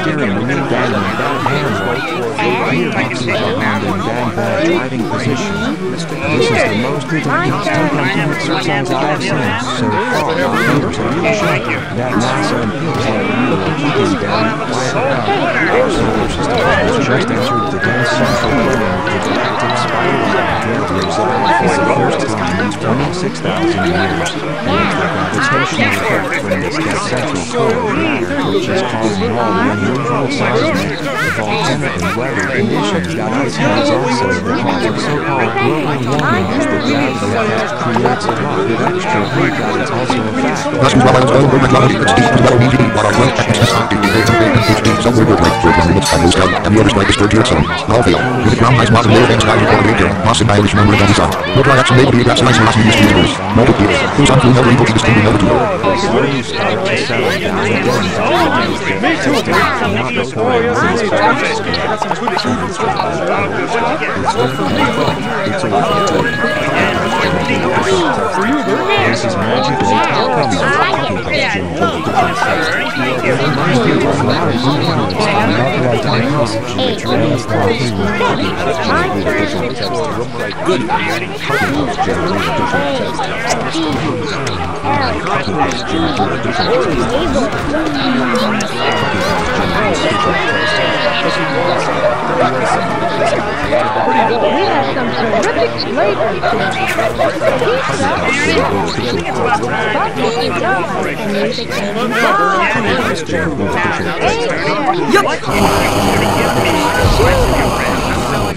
steering the new bag in bad hands. Gearboxes are found in bad driving position. This is the most two-component exercise I've seen so far. Are really shocking. That NASA and field are really keeping down quiet around. Our solar system has just entered the dense central limit of the galactic spiral for the first time in 26,000 years. And the gravitational effect from this dense central core which is causing all the unusual seismic, volcanic, and weather conditions that ice has also the cause of so-called global warming. as the gravity effect creates a lot. Of extra heat that is also a factor. Looks like and the others might disturb your son. Now fail. With the ground nice modern little things value for a drinker. Mass in violation number of the son. No dry action label relapse nice last minute users. No good deal. Who's on food never evil to distinguish another duo. This is magic. The Good. We have some terrific flavors here. Pizza, buffalo